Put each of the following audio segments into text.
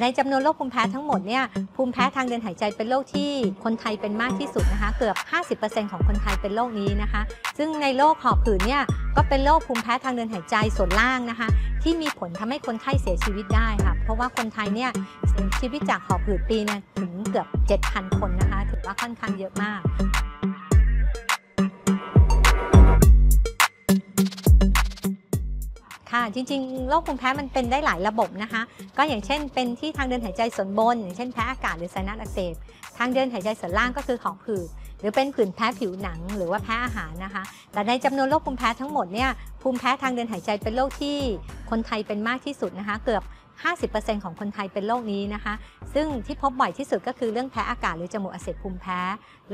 ในจำนวนโรคภูมิแพ้ทั้งหมดเนี่ยภูมิแพ้ทางเดินหายใจเป็นโรคที่คนไทยเป็นมากที่สุดนะคะ เกือบ 50%ของคนไทยเป็นโรคนี้นะคะ ซึ่งในโรคหอบหืดเนี่ยก็เป็นโรคภูมิแพ้ทางเดินหายใจส่วนล่างนะคะ ที่มีผลทำให้คนไข้เสียชีวิตได้ค่ะ เพราะว่าคนไทยเนี่ยเสียชีวิตจากหอบหืดปีนะถึงเกือบ 7,000 คนนะคะ ถือว่าค่อนข้างเยอะมาก จริงๆ โรคภูมิแพ้มันเป็นได้หลายระบบนะคะ ก็อย่างเช่น เป็นที่ทางเดินหายใจส่วนบน อย่างเช่นแพ้อากาศหรือไซนัสอักเสบ ทางเดินหายใจส่วนล่างก็คือของผืด หรือเป็นผื่นแพ้ผิวหนังหรือว่าแพ้อาหารนะคะ แต่ในจำนวนโรคภูมิแพ้ทั้งหมดเนี่ย ภูมิแพ้ทางเดินหายใจเป็นโรคที่คนไทยเป็นมากที่สุดนะคะ เกือบ 50%ของคนไทยเป็นโรคนี้นะคะ ซึ่งที่พบบ่อยที่สุดก็คือเรื่องแพ้อากาศหรือจมูกอักเสบภูมิแพ้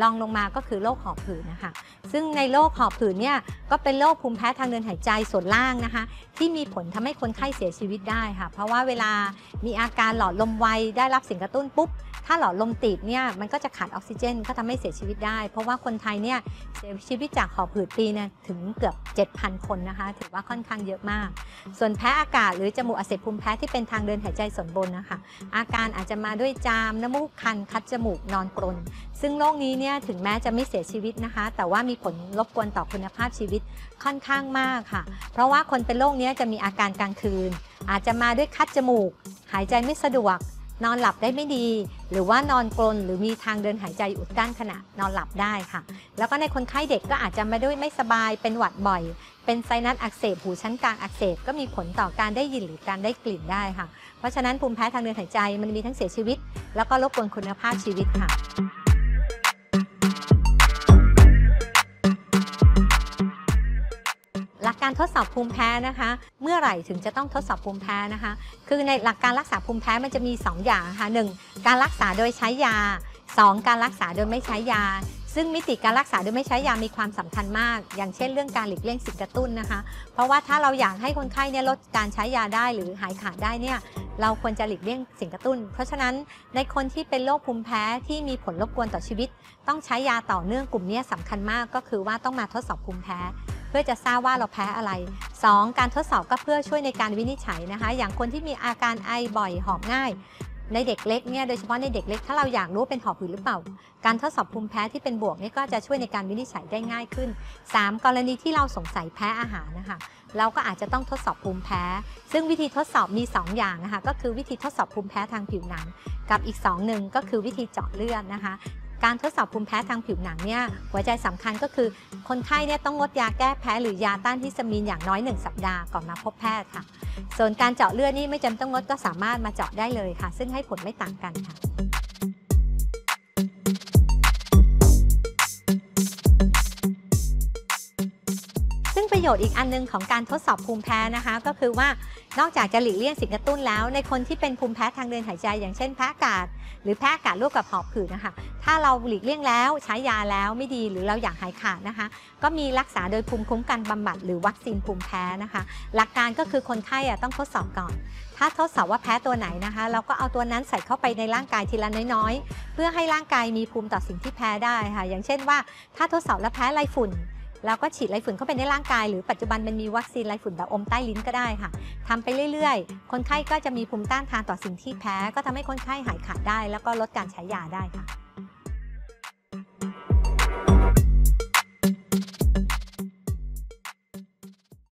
รองลงมาก็คือโรคหอบหืดนะคะ ซึ่งในโรคหอบหืดเนี่ยก็เป็นโรคภูมิแพ้ทางเดินหายใจส่วนล่างนะคะ ที่มีผลทำให้คนไข้เสียชีวิตได้ค่ะ เพราะว่าเวลามีอาการหลอดลมไวได้รับสิ่งกระตุ้นปุ๊บถ้าหลอดลมตีบเนี่ยมันก็จะขาดออกซิเจนก็ทำให้เสียชีวิตได้ เพราะว่าคนไทยเนี่ยเสียชีวิตจากหอบหืดปีนี่ถึงเกือบ 7,000 คนนะคะ ถือว่าค่อนข้างเยอะมาก ส่วนแพ้อากาศหรือจมูกอักเสบภูมิแพ้ที่เป็นางเดินหายใจส่วนบนนะคะ อาการอาจจะมาด้วยจาม น้ำมูกคัน คัดจมูก นอนกรน ซึ่งโรคนี้เนี่ยถึงแม้จะไม่เสียชีวิตนะคะ แต่ว่ามีผลรบกวนต่อคุณภาพชีวิตค่อนข้างมากค่ะ เพราะว่าคนเป็นโรคนี้จะมีอาการกลางคืน อาจจะมาด้วยคัดจมูก หายใจไม่สะดวก นอนหลับได้ไม่ดี หรือว่านอนกลนหรือมีทางเดินหายใจอุดกั้นขณะนอนหลับได้ค่ะ แล้วก็ในคนไข้เด็กก็อาจจะมาด้วยไม่สบายเป็นหวัดบ่อย เป็นไซนัสอักเสบหูชั้นกลางอักเสบก็มีผลต่อการได้ยินหรือการได้กลิ่นได้ค่ะ เพราะฉะนั้นภูมิแพ้ทางเดินหายใจมันมีทั้งเสียชีวิต แล้วก็รบกวนคุณภาพชีวิตค่ะ ทดสอบภูมิแพ้นะคะ เมื่อไหร่ถึงจะต้องทดสอบภูมิแพ้นะคะ คือในหลักการรักษาภูมิแพ้มันจะมี 2 อย่างค่ะ 1. การรักษาโดยใช้ยา 2. การรักษาโดยไม่ใช้ยา ซึ่งมิติการรักษาโดยไม่ใช้ยามีความสำคัญมาก อย่างเช่นเรื่องการหลีกเลี่ยงสิ่งกระตุ้นนะคะ เพราะว่าถ้าเราอยากให้คนไข้เนี่ยลดการใช้ยาได้หรือหายขาดได้เนี่ยเราควรจะหลีกเลี่ยงสิ่งกระตุ้น เพราะฉะนั้นในคนที่เป็นโรคภูมิแพ้ที่มีผลรบกวนต่อชีวิต ต้องใช้ยาต่อเนื่องกลุ่มนี้สำคัญมากก็คือว่าต้องมาทดสอบภูมิแพ้ พื่อจะทราบว่าเราแพ้อะไร 2. การทดสอบก็เพื่อช่วยในการวินิจฉัยนะคะ อย่างคนที่มีอาการไอบ่อยหอบง่าย ในเด็กเล็กเนี่ยโดยเฉพาะในเด็กเล็กถ้าเราอยากรู้เป็นหอบหืดหรือเปล่า การทดสอบภูมิแพ้ที่เป็นบวกนี่ก็จะช่วยในการวินิจฉัยได้ง่ายขึ้น 3. กรณีที่เราสงสัยแพ้อาหารนะคะเราก็อาจจะต้องทดสอบภูมิแพ้ ซึ่งวิธีทดสอบมี 2 อย่างนะคะ ก็คือวิธีทดสอบภูมิแพ้ทางผิวหนัง กับอีก 2 หนึ่งก็คือวิธีเจาะเลือดนะคะ การทดสอบภูมิแพ้ทางผิวหนังเนี่ยหัวใจสำคัญก็คือ คนไข้เนี่ยต้องงดยาแก้แพ้หรือยาต้านฮิสตามีนอย่างน้อย 1 สัปดาห์ก่อนมาพบแพทย์ค่ะ ส่วนการเจาะเลือดนี่ไม่จำต้องงดก็สามารถมาเจาะได้เลยค่ะ ซึ่งให้ผลไม่ต่างกันค่ะ โยชน์อีกอันนึงของการทดสอบภูมิแพ้นะคะ ก็คือว่านอกจากจะหลีกเลี่ยงสิ่งกระตุ้นแล้ว ในคนที่เป็นภูมิแพ้ทางเดินหายใจ อย่างเช่นแพ้อากาศ หรือแพ้อากาศร่วมกับหอบหืดนะคะ ถ้าเราหลีกเลี่ยงแล้วใช้ยาแล้วไม่ดีหรือเราอยากหายขาดนะคะ ก็มีรักษาโดยภูมิคุ้มกันบำบัดหรือวัคซีนภูมิแพ้นะคะ หลักการก็คือคนไข้อะต้องทดสอบก่อน ถ้าทดสอบว่าแพ้ตัวไหนนะคะ เราก็เอาตัวนั้นใส่เข้าไปในร่างกายทีละน้อยๆ เพื่อให้ร่างกายมีภูมิต่อสิ่งที่แพ้ได้ค่ะ อย่างเช่นว่า ถ้าทดสอบแล้วแพ้ไรฝุ่น แล้วก็ฉีดไรฝุ่นเข้าไปในร่างกายหรือปัจจุบันมันมีวัคซีนไรฝุ่นแบบอมใต้ลิ้นก็ได้ค่ะทำไปเรื่อยๆ คนไข้ก็จะมีภูมิต้านทานต่อสิ่งที่แพ้ ก็ทำให้คนไข้หายขาดได้ แล้วก็ลดการใช้ยาได้ค่ะ